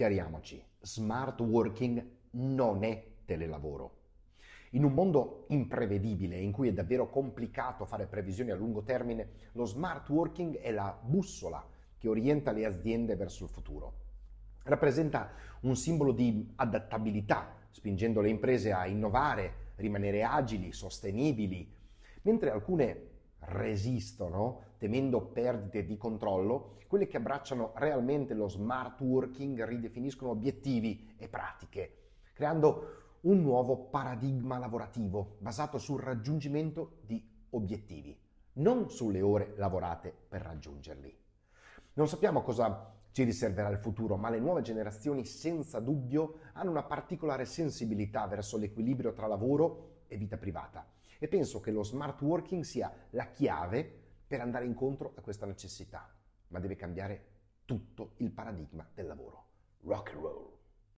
chiariamoci, smart working non è telelavoro. In un mondo imprevedibile in cui è davvero complicato fare previsioni a lungo termine, lo smart working è la bussola che orienta le aziende verso il futuro. Rappresenta un simbolo di adattabilità, spingendo le imprese a innovare, rimanere agili, sostenibili, mentre alcune resistono temendo perdite di controllo, quelle che abbracciano realmente lo smart working ridefiniscono obiettivi e pratiche, creando un nuovo paradigma lavorativo basato sul raggiungimento di obiettivi, non sulle ore lavorate per raggiungerli. Non sappiamo cosa ci riserverà il futuro, ma le nuove generazioni senza dubbio hanno una particolare sensibilità verso l'equilibrio tra lavoro e vita privata e penso che lo smart working sia la chiave per andare incontro a questa necessità, ma deve cambiare tutto il paradigma del lavoro. Rock and roll.